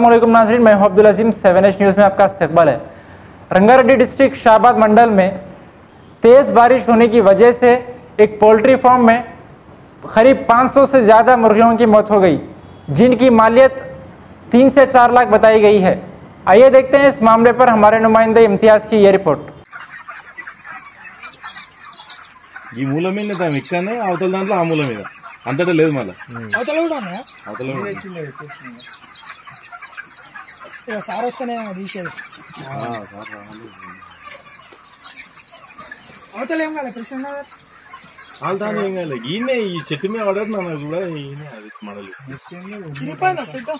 वालेकुम नाजरीन, मैं Abdul Azeem, seven H news में आपका इस्तकबाल है। रंगारेड्डी डिस्ट्रिक्ट शाहबाद मंडल में तेज़ बारिश होने की वजह से एक पोल्ट्री फार्म में करीब 500 से ज़्यादा मुर्गियों की मौत हो गई, जिनकी मालियत तीन से चार लाख बताई गई है। आइए देखते हैं इस मामले पर हमारे नुमाइंदे इम्तियाज़ की ये रिपोर्ट। ఈ మూల మీద దాని ఇక్కడనే అవతల దాంట్లో ఆ మూల మీద అంతటా లేదు మళ్ళా అవతల కూడా ఉన్నాయా అవతల ఉంది. ఇక సార్ వస్తేనే తీసేది ఆ, సార్ రావాలి. అవతల ఏం కాలే కృష్ణ నగర్ వాళ్ళ దాని ఏం కాలేదు ఈయనే ఈ చెట్టు మీద పడదు నాకు కూడా ఈయనే అది మడలు చిరిగిపోయిందా చెట్టు